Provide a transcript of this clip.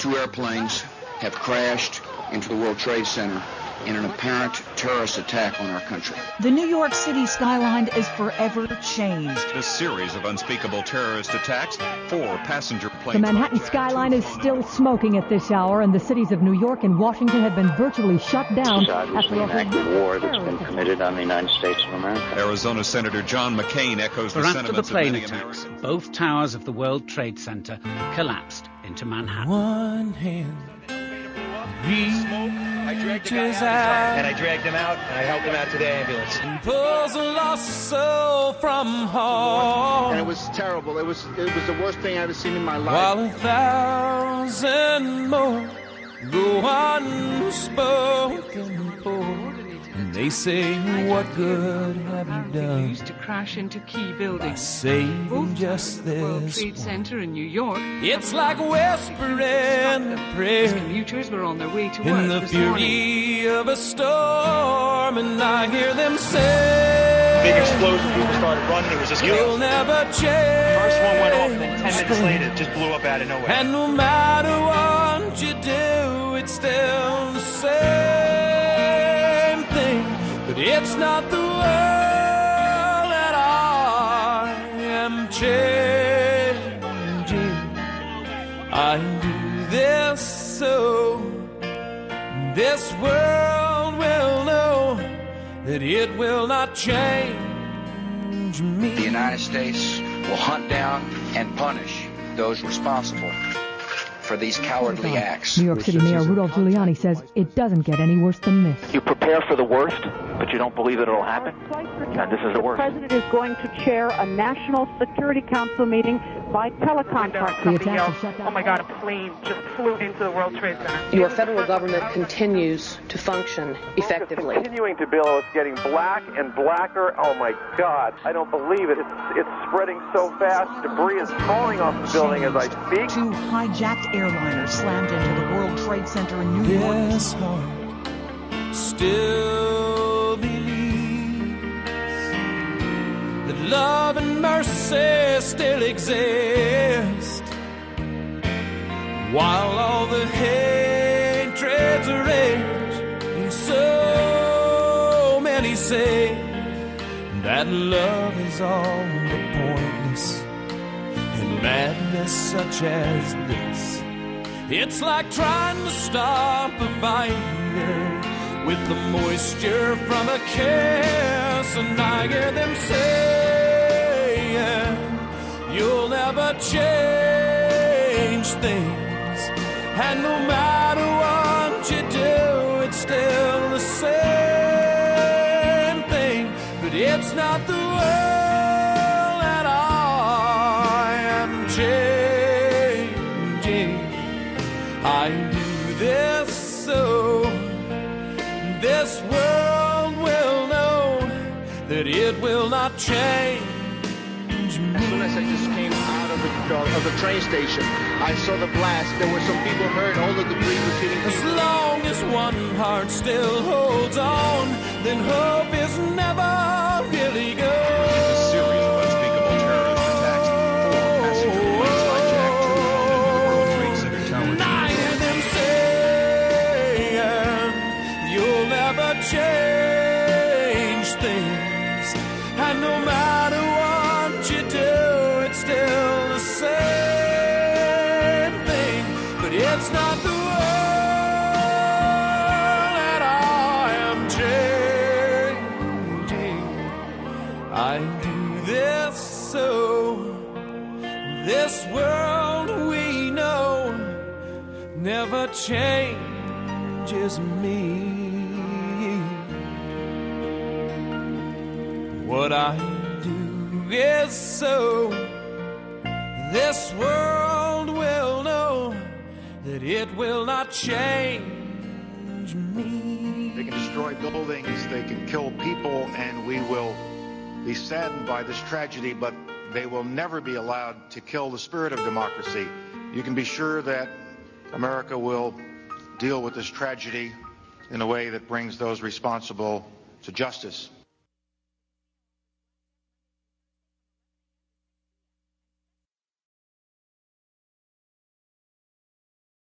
Two airplanes have crashed into the World Trade Center in an apparent terrorist attack on our country. The New York City skyline is forever changed. A series of unspeakable terrorist attacks, four passenger planes. The Manhattan skyline is still smoking at this hour, and the cities of New York and Washington have been virtually shut down after the active war that's been committed on the United States of America. Arizona Senator John McCain echoes but the after sentiments the plane attacks, Americans. both towers of the World Trade Center collapsed into Manhattan. One hand reaches out, and I dragged him out, and I helped him out to the ambulance. and pulls a lost soul from home. and it was terrible. It was it was the worst thing I ever seen in my life. While a thousand more go unspoken for. And they say, What good have you done? Used to crash into key buildings. saving Both just the World this Trade one. Center in New York. It's like whispering a As prayer commuters were on their way to in work the this morning. fury of a storm, and I hear them say, Big explosion. People started running. It was just You'll chaos. never change. First one went off, and then 10 minutes later, it just blew up out of nowhere. And no matter what it's not the world that I am changing. I do this so this world will know that it will not change me. The United States will hunt down and punish those responsible for these cowardly acts. New York City Mayor Rudolph Giuliani says it doesn't get any worse than this. You prepare for the worst, but you don't believe that it'll happen? And this is the worst. The president is going to chair a National Security Council meeting by teleconference. The attacks have shut down. Oh my God, a plane just flew into the World Trade Center. Your federal government continues to function effectively. continuing to bill. It's getting black and blacker. Oh my God! I don't believe it. It's it's spreading so fast. Debris is falling off the building as I speak. Two hijacked airliners slammed into the World Trade Center in New York. This heart still mercy still exist. While all the hatreds rage, and so many say that love is all but pointless, and madness such as this. It's like trying to stop a fire with the moisture from a kiss, and I hear them saying, You'll never change things, and no matter what you do, it's still the same thing, but it's not the world that I am changing. I do this so this world will know that it will not change As soon as I just came out of the uh, of the train station, I saw the blast. There were some people hurt. All the debris was hitting As people. long as one heart still holds on, then hope is never really A gone. series of unspeakable terrorist attacks, it's not the world that I am changing. I do this so this world we know never changes me. What I do is so this world that it will not change me. They can destroy buildings, they can kill people, and we will be saddened by this tragedy, but they will never be allowed to kill the spirit of democracy. You can be sure that America will deal with this tragedy in a way that brings those responsible to justice.